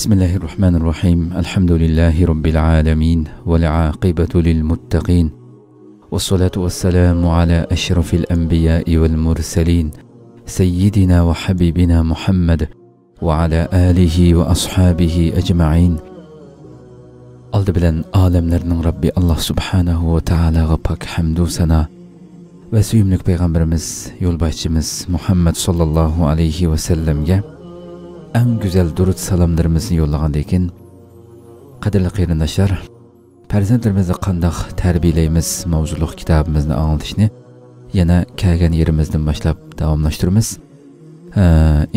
بسم الله الرحمن الرحيم الحمد لله رب العالمين والعاقبة للمتقين والصلاة والسلام على أشرف الأنبياء والمرسلين سيدنا وحبيبنا محمد وعلى آله وأصحابه أجمعين ألدبلا آلم نرن ربي الله سبحانه وتعالى غبك حمد سنا مس بيغمبرمز مس محمد صلى الله عليه وسلم يا? Ən gözəl durut salamlarımızı yollagan ekan qadrli qarindoshlar farzandlarimizni qandoq tarbiylaymiz mavzuliq kitobimizni anglitishni yana kelgan yerimizdan boshlab davomlashtiramiz.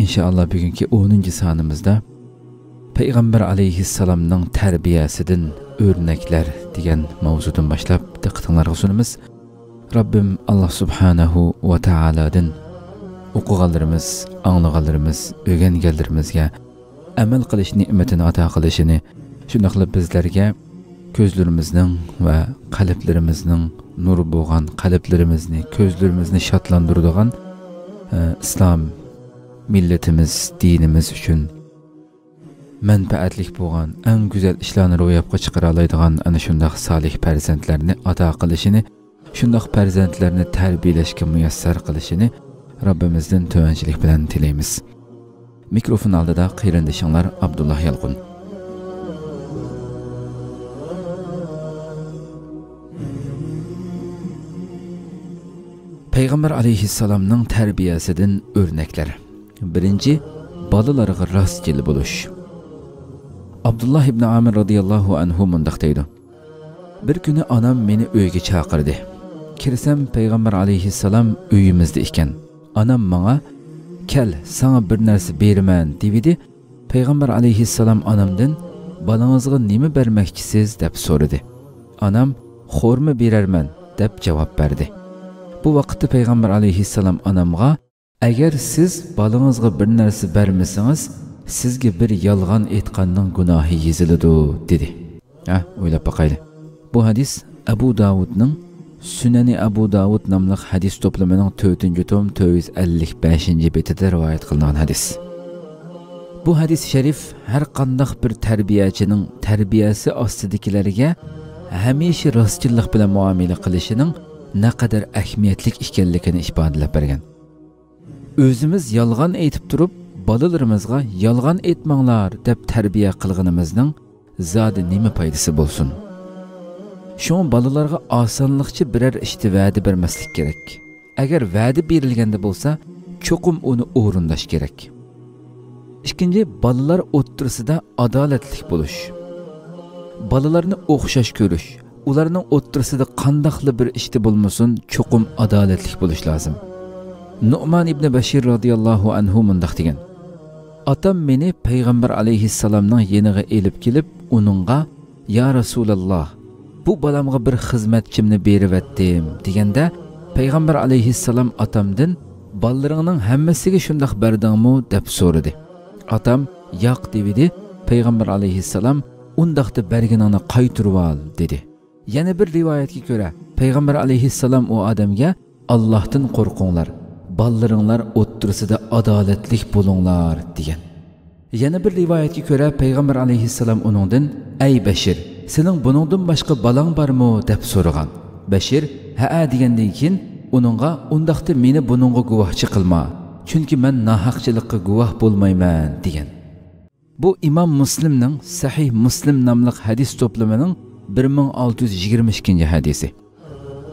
Inshaalloh bugungi o'ninchi sonimizda payg'ambar alayhissalomning tarbiyasidan o'rnaklar degan mavzudan boshlab diqqatinglarga sunamiz. Robbim alloh subhanahu va taolodan o'qiganlarimiz anglaganlarimiz o'rganganlarimizga amal qilish ne'matini ato qilishini shunday qilib bizlarga ko'zlarimizning va qalblarimizning nur bo'lgan qalblarimizni ko'zlarimizni shodlantiradigan e, islom millatimiz dinimiz uchun manfaatlik bo'lgan eng go'zal ishlarni ro'yobga chiqara oladigan ana shundoq solih farzandlarni ato qilishini shundoq farzandlarni tarbiyalashga muyassar qilishini Rabbimizden tövençilik bilen tileymiz. Mikrofon aldıda qeyrindişinlar Abdullah Yalqun. Peygamber aleyhisselamның tərbiyəsidən örnəklər. Birinci, balalarına rastgele buluş. Abdullah ibn Amir radiyallahu anhu mundaq deydi. Bir günü anam beni öyge çağırdı. Kirsem Peygamber aleyhisselam öyümüzde iken. Onam manga kel sana bir narsa beraman devidi payg'ambar alayhissalom onamdan bolangizga nima bermoqchisiz deb so'radi onam xo'rma berarman deb javob berdi bu vaqtda payg'ambar alayhissalom onamga agar siz bolangizga bir narsa bermasangiz sizga bir yolg'on aytganning gunohi yeziladi dedi ha o'ylab boqayli bu hadis abu davudning sunani Abu Davud nomli hadis toplamining 4-cü tom 455-ci betida rivoyat qilingan hadis. Bu hadis sharif har qandaq bir tarbiyachining tarbiyasi ostidagilarga hamisha rostchillik bilan muomala qilishining naqadar ahamiyatli ekanligini ifodalab bergan. O'zimiz yolg'on aytib turib, bolalarimizga yolg'on aytmanglar deb tarbiya qilganimizning zodi nima foydasi bo'lsin? Şoň balalarga osonlikcha biror ishni va'da bermaslik kerak. Agar va'da berilganda bo'lsa, cho'qim uni o'rinlash kerak. Ikkinchi, balalar o'ttirisida adolatlik bo'lish. Balalarni o'xshash ko'rish, ularning o'ttirisida qandoqli bir ishni bo'lmasin, cho'qim adolatlik bo'lish lozim. Nu'man ibn Bashir radhiyallohu anhu mundaq degan: Atam meni payg'ambar alayhissalomning yeniga elib kelib, uningga: "Ya Rasululloh, bu bolamga bir xizmatchimni berivatdim deganda payg'ambar alayhissalom otamdan bolalaringning hammasiga shundoq berdingmi? deb so'radi otam yo'q devidi payg'ambar alayhissalom undaqda berginingni qaytirib ol dedi. Yana bir rivoyatga ko'ra payg'ambar alayhissalom u odamga allohdan qo'rqinglar bolalaringlar o'ttirisida adolatlik bo'linglar degan. Yana bir rivoyatga ko'ra payg'ambar alayhissalom uningdan ey bashir sening buningdan boshqa balang bormi deb so'ragan. Bashir haa degandan keyin uningga undaqda meni buningga guvohchi qilma chunki man nohaqchilikqa guvoh bo'lmayman degan. Bu imom muslimning sahih muslim nomli hadis to'plamining 1622 hadisi.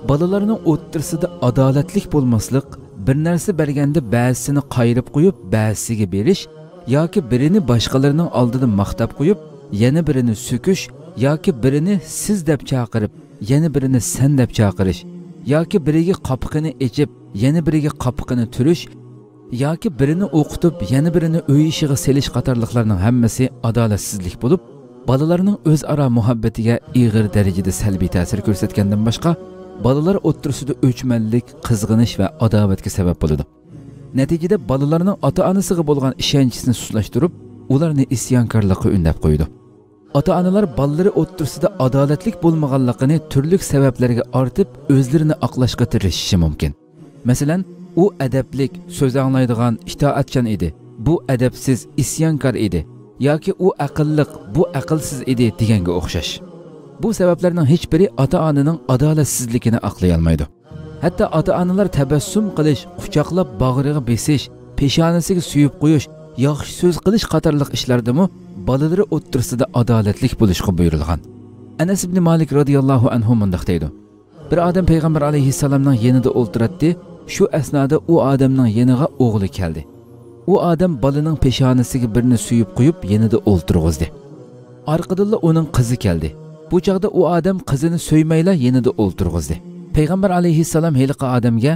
Bolalarning o'ttirsida adolatlik bo'lmaslik bir narsa berganda ba'zisini qayirib qo'yib ba'zisiga berish yoki birini boshqalarning oldida maqtab qo'yib yana birini so'kish yoki birini siz deb chaqirib yana birini sen deb chaqirish yoki biriga qopqini echib yana biriga qopqini turish yoki birini o'qitib yana birini uy ishiga selish qatorliqlarning hammasi adolatsizlik bo'lib bolalarning o'zaro muhabbatiga ig'ir darajada salbiy ta'sir ko'rsatgandan boshqa bolalar o'ttirisida o'chmanlik qizg'inish va adovatga sabab bo'ladi natijada bolalarning ota onasiga bo'lgan ishonchisini suslashtirib ularni isyonkorlikqa undab qo'ydi ota onalar bolalari o'ttirsida adolatlik bo'lmaganligini turli sabablarga ortib o'zlarini oqlashga tirishishi mumkin. Masalan u adablik so'z anglaydigan itoatchan edi. Bu adabsiz isyonkor edi yoki u aqlliq bu aqlsiz edi deganga o'xshash. Bu sabablarning hech biri ota onaning adolatsizligini oqlay olmaydi. Hatto ota onalar tabassum qilish quchoqlab bag'riga besish peshonasiga suyib qo'yish yaxshi so'z qilish qatorliq ishlardimi bolalari o'ttirsida adolatlik bo'lishga buyurilgan anas ibn malik roziyallohu anhu mundoq deydi bir odam payg'ambar alayhissalomning yanida o'ltiradi shu asnoda u odamning yeniga o'g'li keldi. U odam bolaning peshonasiga birini suyib qo'yib yanida o'ltirg'izdi orqadilla uning qizi keldi. Bu chog'da u odam qizini so'ymayla yanida o'ltirg'izdi payg'ambar alayhissalom heliqi odamga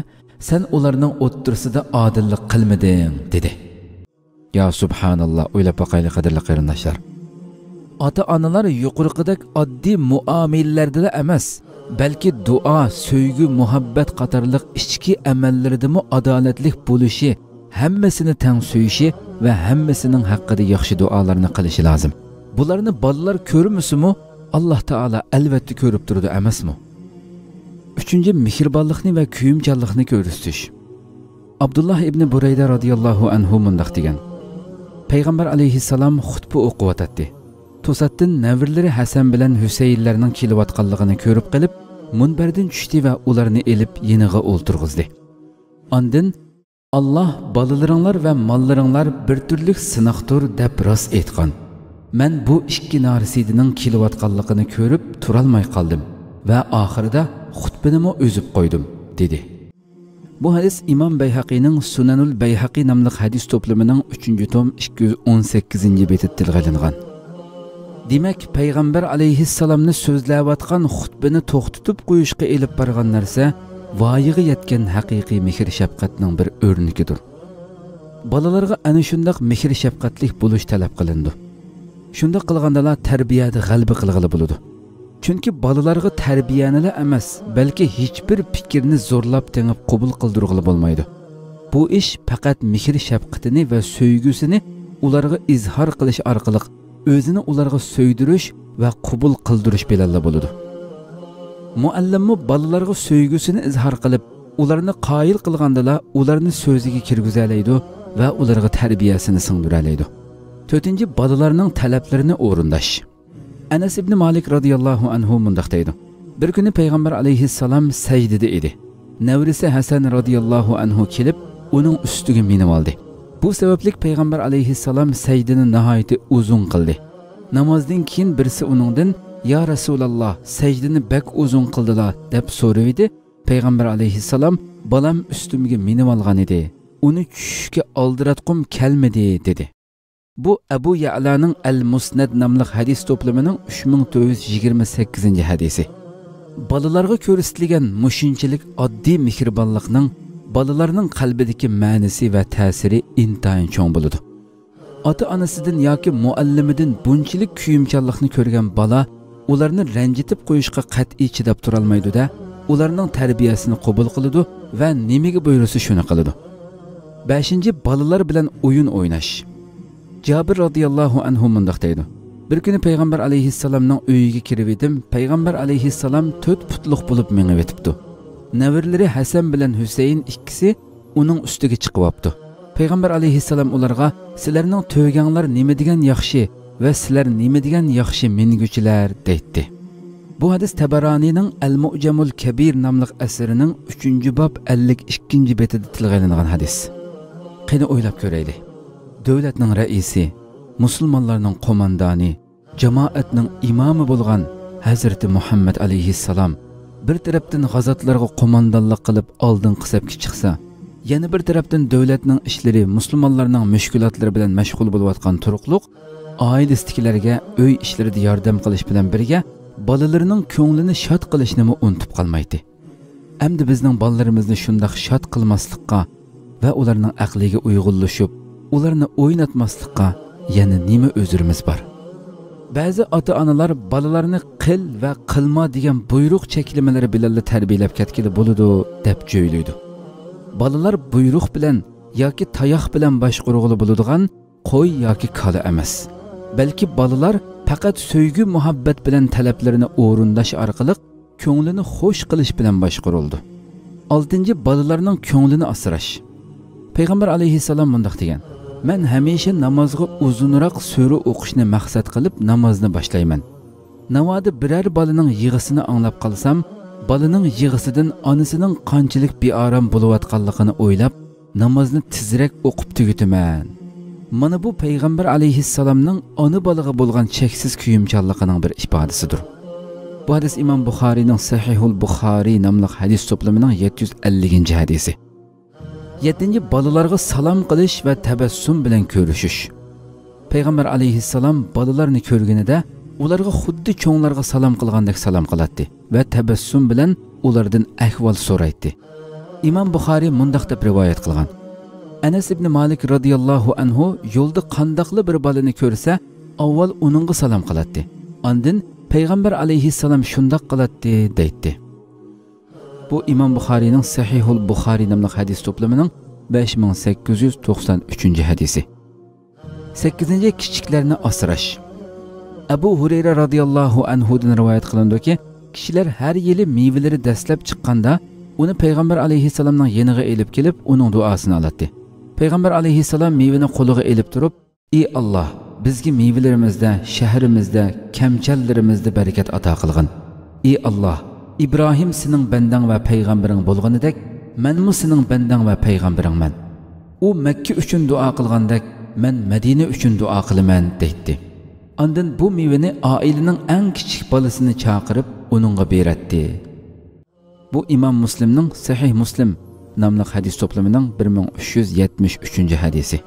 sen ularning o'ttirsida odillik qilmading dedi yo subhanalloh o'ylab boqaylik qadrli qarindoshlar ota onalar yuqorqidek oddiy muomillardila emas balki duo so'ygu muhabbat qatorliq ichki amallardimi adolatlik bo'lishi hammasini tang suyishi va hammasining haqqida yaxshi duolarni qilishi lozim bularni bolalar ko'rmisimu alloh taolo albatta ko'rib turdi emasmi uchinchi mehribonlikni va kuyimchanlikni ko'rsatish abdulloh ibn burayda roziyallohu anhu mundoq degan payg'ambar alayhissalom xutba o'qiyotadi to'satdan navrlari hasan bilan husaynlarning kelayotganligini ko'rib qilib munbardan tushdi va ularni elib yeniga o'ltirg'izdi. Ondin olloh bolalaringlar va mollaringlar bir turlik sinoqdir deb rost aytgan. Man bu ikki narsidining kelayotganligini ko'rib turolmay qoldim va oxirida xutbanimi o'zib qo'ydim dedi bu hadis imom bayhaqiyning sunanul bayhaqiy nomli hadis to'plamining 3 tom 218 beti tilga ilingan demak payg'ambar alayhissalomni so'zlayotgan xutbani to'xtatib qo'yishga elib borgan narsa voyiga yetgan haqiqiy mehr shafqatning bir o'rnikidir. Bolalarga ana shundoq mehr shafqatlik bo'lish talab qilindi. Shundoq bo'ladi. Chunki bolalarga tarbiyanila emas balki hech bir fikrni zo'rlab tengib qabul qildirg'ili bo'lmaydi bu ish faqat mehr shafqatini va so'ygusini ularga izhor qilish orqali o'zini ularga so'ydirish va qabul qildirish bilan bo'ladi muallimmi bolalarga so'ygusini izhor qilib ularni qoyil qilgandalar ularni so'ziga kirgizalaydi va ularga tarbiyasini singdiralaydi to'rtinchi bolalarning talablarini o'rindash anas ibn malik roziyallohu anhu mundoq deydi. Bir kuni payg'ambar alayhissalom sajdida edi. Navrisi hasan roziyallohu anhu kelib uning ustiga minib oldi. Bu sababli payg'ambar alayhissalom sajdini nihoyatda uzun qildi. Namozdan keyin birisi uningdan yo rasululloh sajdini bak uzun qildilar deb so'raydi payg'ambar alayhissalom bolam ustimga minib olgan edi. Uni tushishga oldiratqum kelmadi dedi. Bu abu yalaning al musnad nomli hadis to'plamining 3428 hadisi bolalarga ko'rsatilgan mushunchalik oddiy mehribonlikning bolalarning qalbidagi ma'nisi va ta'siri intayin cho'ng bo'ladi ota onasidan yoki muallimidan bunchalik kuyimchanlikni ko'rgan bola ularni ranjitib qo'yishga qat'iy chidab turolmaydi-da, ularning tarbiyasini qabul qiladi va nimaga buyursa shuni qiladi. 5. bolalar bilan o'yin o'ynash. Jabir radhiyallohu anhu mundoq deydi. Bir kuni payg'ambar alayhissalomning uyiga kirib edim. Payg'ambar alayhissalom 4 putliq bo'lib mengib etibdi. Navirlari Hasan bilan Husayn ikkisi uning ustiga olibdi. Payg'ambar alayhissalom ularga sizlarning to'yganglar nima degan yaxshi va sizlar nima degan yaxshi minguchilar deydi bu hadis tabaronining al mujamul kabir nomli asarining 3 bob 52 betida tilga ilingan hadis qani o'ylab ko'raylik davlatning raisi musulmonlarning qo'mondoni jamoatning imomi bo'lgan hazrati muhammad alayhissalom bir tarafdan g'azotlarga qo'mondonlik qilib oldin qisabga chiqsa yana bir tarafdan davlatning ishlari musulmonlarning mushkulotlari bilan mashg'ul bo'layotgan turuqliq oilasidagilarga uy ishlarida yordam qilish bilan birga bolalarining ko'nglini shod qilishni unutib qolmaydi endi bizning bolalarimizni shundoq shod qilmaslikqa va ularning aqliga uyg'unlashib ularni o'ynatmaslikqa yana nima o'zirimiz bor? Ba'zi ota onalar bolalarni qil va qilma degan buyruq cheklamalari bilan tarbiyalab ketgili bo'ladi deb jo'ylaydi. Bolalar buyruq bilan yoki tayoq bilan boshqurg'ili bo'ladigan qo'y yoki kola emas balki bolalar faqat so'ygi muhabbat bilan talablarini o'rindash orqali ko'nglini xush qilish bilan boshqarildi oltinchi bolalarning ko'nglini asrash. Payg'ambar alayhissalom mundoq degan man hamisha namozga uzunroq sura o'qishni maqsad qilib namozni boshlayman navoda biror bolaning yig'isini anglab qolsam bolaning yig'isidan onasining qanchalik beorom bo'layotganligini o'ylab namozni tezroq o'qib tugutaman mana bu payg'ambar alayhissalomning ona bolaga bo'lgan cheksiz kuyimchanligining bir ifodasidir bu hadis imom buxoriyning sahihul buxoriy nomli hadis to'plamining 750 hadisi yettinchi bolalarga salom qilish va tabassum bilan ko'rishish. Payg'ambar alayhissalom bolalarni ko'rganida ularga xuddi cho'nglarga salom qilgandek salom qiladi va tabassum bilan ulardan ahvol so'raydi. İmom buxoriy mundoq deb rivoyat qilgan. Anas ibn malik roziyallohu anhu yo'lda qandoqli bir bolani ko'rsa avval uningga salom qiladi ondin payg'ambar alayhissalom shundoq qiladi deydi bu imom buxoriyning sahihul buxoriy nomli hadis to'plamining 5893 hadisi. 8 kichiklarni asrash abu hurayra roziyallohu anhudan rivoyat qilindiki kishilar har yili mevalari dastlab chiqqanda uni payg'ambar alayhissalomning yeniga elib kelib uning duosini oladi payg'ambar alayhissalom mevani qo'liga elib turib ey alloh bizga mevalarimizda shahrimizda kamchallarimizda barakat ato qilg'in ey alloh İbrahim senin benden ve peygamberin bolğanıdak, men mi senin benden ve peygamberingmen? U Mekke üçün dua qılğandak, men Medine üçün dua qılman deydi. Andan bu mevini ailenin en küçük balısını çağırıp onunla beretti. Bu İmam Müslim'nin Sahih Müslim namlı hadis toplumunun 1373. hadisi.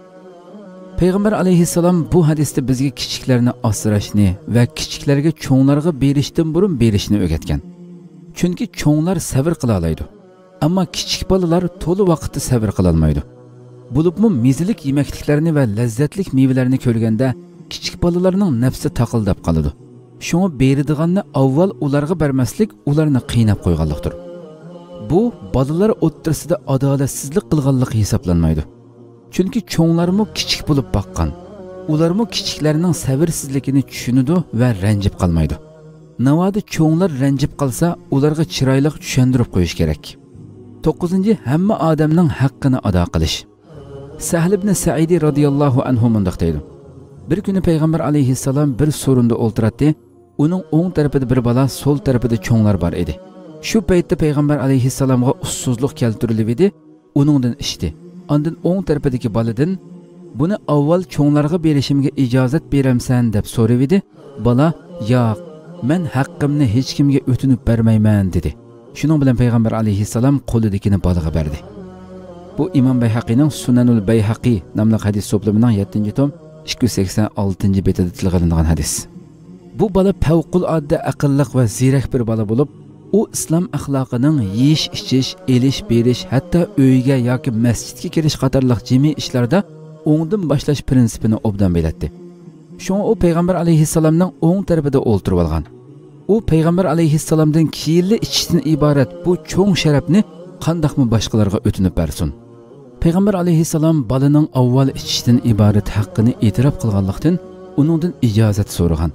Peygamber aleyhisselam bu hadiste bizge kiçiklerini asrashni va kichiklarga cho'nglarga berishdan burun berishni o'rgatgan chunki cho'nglar sabr qila oladi ammo kichik bolalar to'la vaqtda sabr qilolmaydi bo'libmi mezilik yemakliklarni va lazzatli mevalarni ko'rganda kichik bolalarning nafsi taqildab qoladi. Shunga beradiganni avval ularga bermaslik ularni qiynab qo'yganlikdir bu bolalar o'ttirisida adolatsizlik qilganlik hisoblanmaydi. Chunki cho'nglarmi kichik bo'lib boqqan ularmi kichiklarning sabrsizligini tushunadi va ranjib qolmaydi. Navoda cho'nglar ranjib qolsa ularga chiroyli tushuntirib qo'yish kerak. To'qqizinchi hamma odamning haqqini ado qilish. Sahl ibn saidi roziyallohu anhu mundoq bir kuni payg'ambar alayhissalom bir so'rinda o'ltiradi uning o'ng tarafida bir bola so'l tarafida cho'nglar bor edi. Shu paytda payg'ambar alayhissalomga ussizlik keltirilib edi uningdan ichdi. Andin o'ng tarafidagi boladan buni avval cho'nglarga berishimga ijozat beramsan deb so'rab edi. Bola men haqqimni hech kimga o'tinib bermayman dedi. Shuning bilan payg'ambar alayhissalom qo'lidagini bolaga berdi. Bu imom bayhaqiyning sunanul bayhaqiy nomli hadis to'plamining yettinchi tom ikki yuz sakson oltinchi betida tilg'ilingan hadis. Bu bola favqulodda aqlliq va ziyrak bir bola bo'lib u islom axloqining yeyish ichish elish berish hatto uyga yoki masjidga kirish qatorliq jimiy ishlarda o'ngdan boshlash prinsipini obdan biladi shunga u payg'ambar alayhissalomning o'ng tarafida o'ltirib olgan u payg'ambar alayhissalomdan keyinli ichishdan iborat bu cho'ng sharafni qandoqmi boshqalarga o'tinib bersin payg'ambar alayhissalom bolaning avval ichishdan iborat haqqini e'tirof qilganlikdan uningdan ijozat so'ragan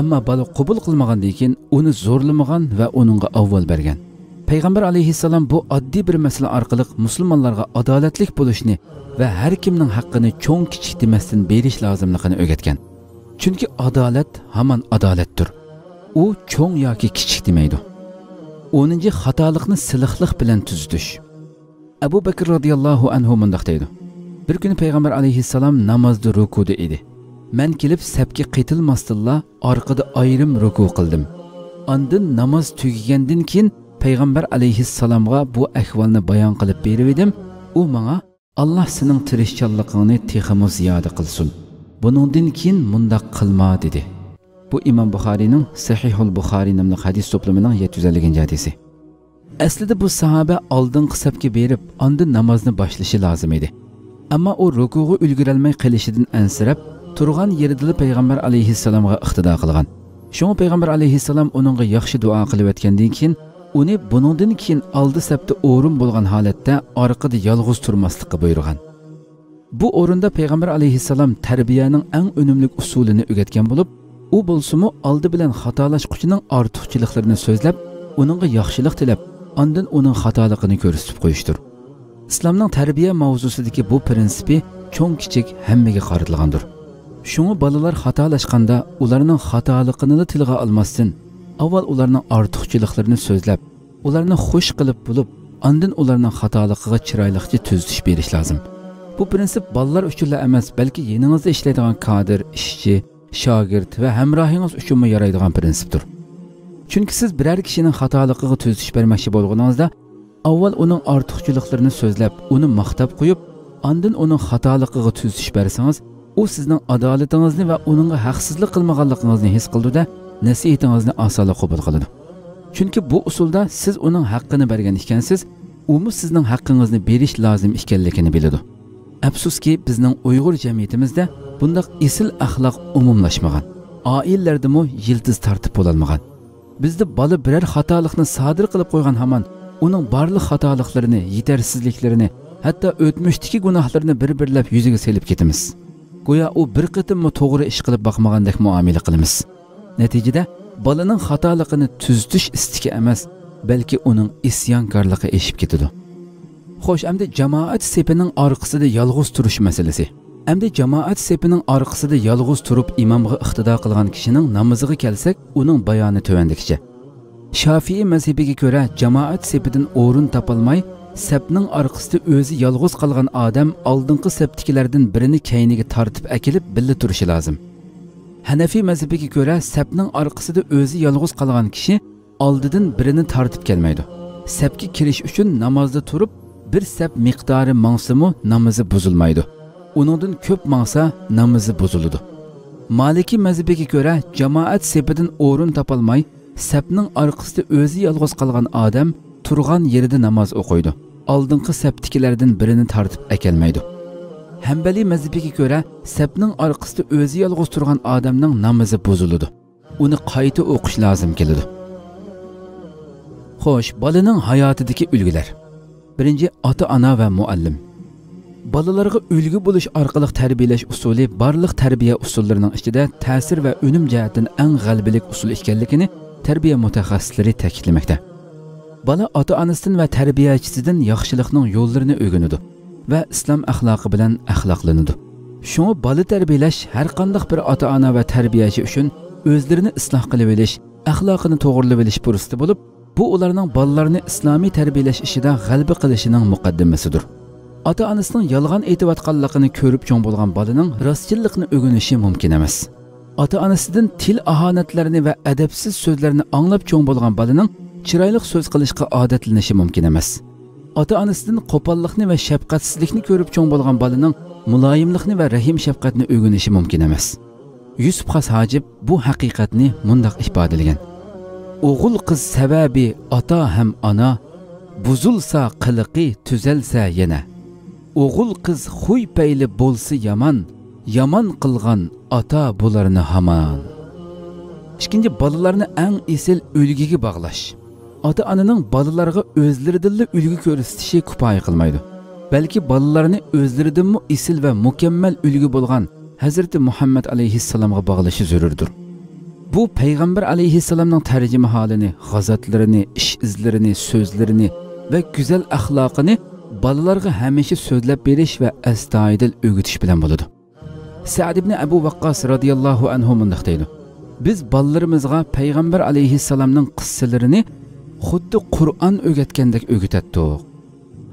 ammo bola qabul qilmagandan keyin uni zo'rlamagan va uningga avval bergan payg'ambar alayhissalom bu oddiy bir masala orqali musulmonlarga adolatlik bo'lishni va har kimning haqqini cho'ng kichik demasdan berish lozimligini o'rgatgan chunki adolat hamon adolatdir u cho'ng yoki kichik demaydi o'ninchi xatolikni silliqlik bilan tuzitish abu bakr roziyallohu anhu mundoq deydi. Bir kuni payg'ambar alayhissalom namozda rukuda edi man kelib sapga qaytilmasdilla orqada ayrim ruku qildim andin namoz tugagandan keyin payg'ambar alayhissalomga bu ahvolni bayon qilib berib edim u manga alloh sening tirishchanligingni texmu ziyoda qilsin buningdan keyin mundaq qilma dedi. Bu imom buxoriyning sahihul buxoriy nomli hadis to'plamining yetti yuz elliginchi hadisi. Aslida bu sahoba oldingi hisobga berib ondin namozni boshlashi lozim edi. Ammo u rukuga ulgurolmay qilishidan ansirab turgan yeridili payg'ambar alayhissalomga iqtido qilgan. Shunga payg'ambar alayhissalom uningga yaxshi duo qilib o'tgandan keyin uni buningdan keyin oldi sapda o'rin bo'lgan holatda orqada yolg'iz turmaslikqa buyurgan. Bu o'rinda payg'ambar alayhissalom tarbiyaning eng unumli usulini o'rgatgan bo'lib u bo'lsimi oldi bilan xatolashquchining ortiqchiliklarini so'zlab uningga yaxshilik tilab ondan uning xatoligini ko'rsatib qo'yishdir. Islomning tarbiya mavzusidagi bu prinsipi cho'ng kichik hammaga qaratilgandir. Shunga bolalar xatolashganda ularning xatoligini tilga olmasdan avval ularning ortiqchiliklarini so'zlab ularni xush qilib bo'lib andin ularning xatoligiga chiroyliqcha tuzitish berish lozim bu prinsip bolalar uchunla emas balki yeningizda ishlaydigan kadr ishchi shogird va hamrohingiz uchunmi yaraydigan prinsipdir. Chunki siz biror kishining xatoligiga tuzitish bermoqchi bo'lganingizda avval uning ortiqchiliklarini so'zlab uni maqtab qo'yib andin uning xatoligiga tuzitish bersangiz u sizning adolatingizni va uningga haqsizlik qilmaganligingizni his qildida nasihatingizni osonlik qabul qiladi. Chunki bu usulda siz uning haqqini bergan ekansiz umi sizning haqqingizni berish lozim ekanligini biladi. Afsuski bizning uyg'ur jamiyatimizda bundoq esil axloq umumlashmagan. Oilalardami yildiz tartib bo'lolmagan bizda bola biror xatolikni sodir qilib qo'ygan hamon uning barliq xatoliklarini yetarsizliklarini hatto o'tmishdagi gunohlarini bir birlab yuziga selib ketamiz. Go'yo u bir qitimmi to'g'ri ish qilib boqmagandek muomala qilamiz. Natijada bolaning xatoligini tuzitish istiki emas balki uning isyonkorligi eshib ketadi xo'sh endi jamoat sepining orqasida yolg'iz turish masalasi. Endi jamoat sepining orqasida yolg'iz turib imomga iqtido qilgan kishining namoziga kelsak uning bayoni tuvandikicha shofiy mazhabiga ko'ra jamoat sepidan o'rin topolmay sapning orqasida o'zi yolg'iz qolgan odam oldingi saptikilardan birini kayniga tortib akilib billa turishi lozim. Hanafiy mazhabiga ko'ra sapning orqasida o'zi yolg'iz qolgan kishi oldidan birini tortib kelmaydi. Sapga kirish uchun namozda turib bir sap miqdori mangsimu namozi buzilmaydi uningdan ko'p mangsa namozi buziladi maliki mazhabiga ko'ra jamoat sepidan o'rin topolmay sapning orqasida o'zi yolg'iz qolgan odam turgan yerida namoz o'qiydi oldingi saptikilardan birini tortib akelmaydi hambaliy mazhabiga ko'ra sapning orqasida o'zi yolg'iz turgan odamning namozi buziladi uni qayta o'qish lozim keladi xo'sh bolaning hayotidagi ulgular birinchi ota ona va muallim. Bolalarga ulgu bo'lish orqali tarbiyalash usuli barliq tarbiya usullarining ichida ta'sir va unum jihatdan eng g'albilik usul ekanligini tarbiya mutaxassislari ta'kidlamoqda bola ota onasidan va tarbiyachisidan yaxshilikning yo'llarini o'rganadi va islom axloqi bilan axloqlanadi shunga bola tarbiyalash har qanday bir ota ona va tarbiyachi uchun o'zlarini isloh qilib olish axloqini to'g'irlab olish fursati bo'lib bu ularning bolalarni islomiy tarbiyalash ishida g'alaba qilishining muqaddimasidir. Ota onasining yolg'on aytayotganligini ko'rib cho'ng bo'lgan bolaning rostchillikni o'rganishi mumkin emas. Ota onasidan til ahonatlarini va adabsiz so'zlarni anglab cho'ng bo'lgan bolaning chiroyli so'z qilishga odatlanishi mumkin emas. Ota onasidan qo'pollikni va shafqatsizlikni ko'rib cho'ng bo'lgan bolaning muloyimlikni va rahim shafqatni o'rganishi mumkin emas. Yusuf xas hojib bu haqiqatni mundoq ifodalagan. O'g'il qiz sababi ota ham ona buzilsa qiliqi tuzalsa yana o'g'il qiz xuy payli bo'lsa yomon yomon qilgan ota bularni hamon ikkinchi bolalarni eng esil ulgiga bog'lash ota onaning bolalarga o'zlaridanla ulgu ko'rsatishi kifoya qilmaydi balki bolalarni o'zlaridanmi esil va mukammal ulgu bo'lgan hazrati muhammad alayhissalomga bog'lashi zarurdir bu payg'ambar alayhissalomning tarjima holini g'azatlarini ish izlarini so'zlarini va go'zal axloqini bolalarga hamisha so'zlab berish va astoydil o'gitish bilan bo'ladi sad ibn abu vaqqos roziyallohu anhu mundoq deydi. Biz bolalarimizga payg'ambar alayhissalomning qissalarini xuddi qur'on o'rgatgandek o'rgatdik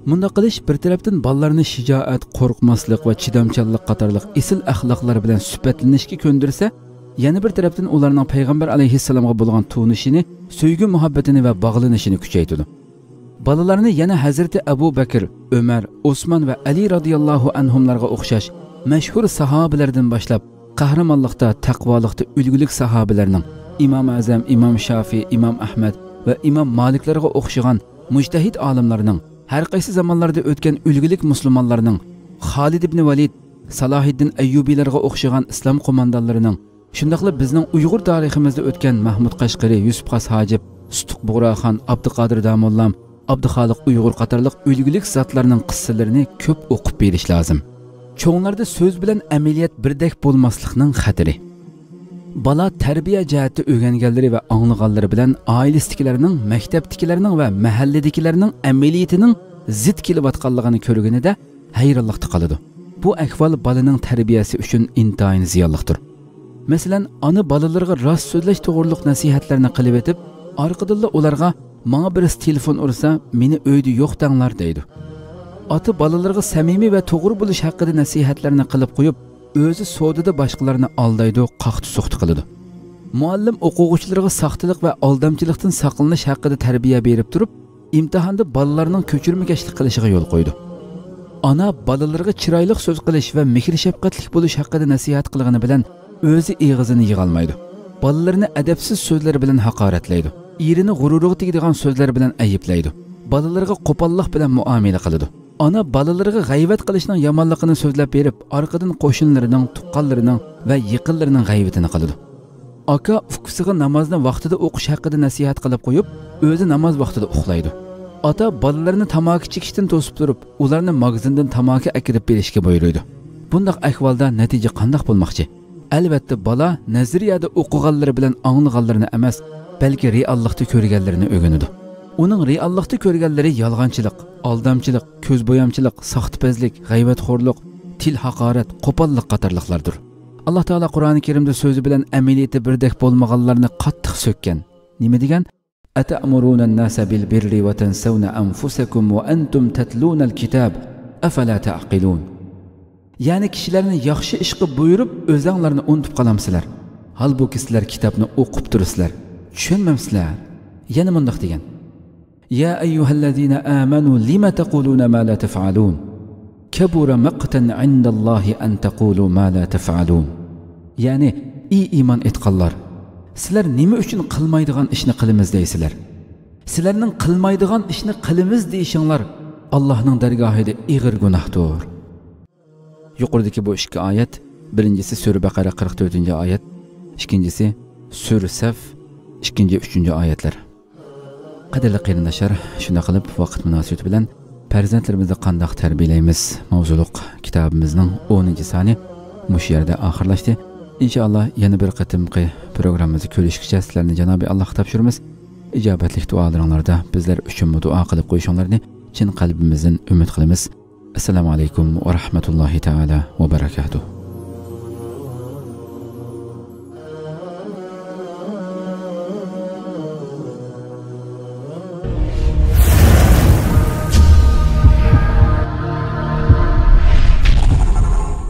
Munda qilish bir tarafdan bolalarni shijoat, qo'rqmaslik va chidamchanlik qatorliq esil axloqlar bilan suhbatlanishga ko'ndirsa, yana bir tarafdan ularning payg'ambar alayhissalomga bo'lgan tunishini, sevgi muhabbatini va bog'lanishini kuchaytirdi. Bolalarni yana Hazrati Abu Bakr, Umar, Osmon va Ali radhiyallohu anhumlarga o'xshash mashhur sahobalardan boshlab qahramonlikda, taqvolikda ulgulik sahobalarning Imom Azam, Imom Shafiy, Imom Ahmad va Imom Maliklarga o'xshagan mujtahid olimlarning har qaysi zamonlarda o'tgan ulgulik musulmonlarning Xolid ibn Valid, Salohiddin Ayyubiylarga o'xshagan islom qo'mondonlarining shundoqla bizning Uyg'ur tariximizda o'tgan Mahmud Qashqari, Yusuf Qas Hojib, Sutuq Bug'roxon, Abduqodir Damollam, Abduxoliq Uyg'ur qatorliq ulgulik zotlarning qissalarini ko'p o'qib berish lozim. Cho'nglarda so'z bilan amaliyat birdek bo'lmaslikning xatiri. bola tarbiya jihati o'rganganlari va anglaganlari bilan oilasidagilarning maktabdagilarning va mahalladagilarning amaliyatining zid kelayotganligini ko'rganida hayronliqda qoladi bu ahvol bolaning tarbiyasi uchun intayin ziyonliqdir Мәсәлән, аны балаларга раст сөйләш тугрылык насихатларны кылып әтеп, аркыдылла уларга "Маңа бирис телефон урса, мені өйдә юк таңлар" дейді. Аты балаларга самими ва тугры булыш хакында насихатларны кылып куеп, өзі содада башкаларны алдайды, какты сукты кылды. Muallim o'quvchilarga saxtalik va aldamchilikdan saqlanish haqida tarbiya berib turib, imtihonda balalarning ko'chirmakashlik qilishiga yo'l qo'ydi. Ana balalarga chiroyli so'z qilish va mehr shafqatlik bo'lish haqida nasihat qilgani bilan o'zi eg'izini yig'olmaydi. Bolalarni adabsiz so'zlar bilan haqoratlaydi. Erini g'ururiga tegadigan so'zlar bilan ayiblaydi bolalarga qo'pollik bilan muomala qiladi. Ona bolalarga g'ayvat qilishning yomonligini so'zlab berib orqadan qo'shnilarining tuqqanlarining va yiqinlarining g'ayvatini qiladi. Aka ukisiga namozni vaqtida o'qish haqida nasihat qilib qo'yib o'zi namoz vaqtida uxlaydi. Ota bolalarni tamoki chekishdan to'sib turib ularni magazindan tamoki akirib berishga buyuruydi bundoq ahvolda natija qandoq bo'lmoqchi? Әлбәттә, бала нәзриядә оқыганлары белән аңлыганларын эмас, бәлки реаллыкта көргәнләрен өгенеде. Уның реаллыкта көргәнләре ялганчылык, алдамчылык, көз боямчылык, сахтипезлик, гайбәтхорлык, til haqorat, qo'pollik qatorliqlardir. Alloh taolo Qur'oni Karimda so'zi bilan amaliyati birdek bo'lmaganlarni qattiq so'kkan. Nima degan? Atamuruna an-nasa bil birri wa tansawna anfusakum wa antum tatluna al-kitab afala ta'qilun. Ya'ni kishilarni yaxshi ish qilib buyurib o'zanglarni unutib qolamsizlar. Holbuki sizlar kitobni o'qib turibsizlar tushunmamsizlar. Yana mundoq degan. Ya ayyuhallazina amanu lima taquluna ma la taf'alun? Kabura maqtan indallohi an taqulu ma la taf'alun. Ya'ni ey iymon etganlar sizlar nima uchun qilmaydigan ishni qilamiz deysizlar? Sizlarning qilmaydigan ishni qilamiz deyishinglar allohning dargohida ig'ir gunohdir. Yuqoridagi bu ikki oyat birinchisi sura baqara qirq to'rtinchi oyat ikkinchisi sura saf ikkinchi uchinchi oyatlar. Qadrli qarindoshlar shunday qilib vaqt munosabati bilan farzandlarimizni qandoq tarbiyalaymiz? Mavzuliq kitobimizning o'ninchi soni mush yerda oxirlashdi. Inshaalloh yana bir qatimqi programmamizni ko'rishgacha sizlarni janobi allohga topshiramiz. Ijobatli duolaringlarda bizlar uchun duo qilib qo'yishinglarni chin qalbimizdan umid qilamiz. السلام عليكم ورحمة الله تعالى وبركاته.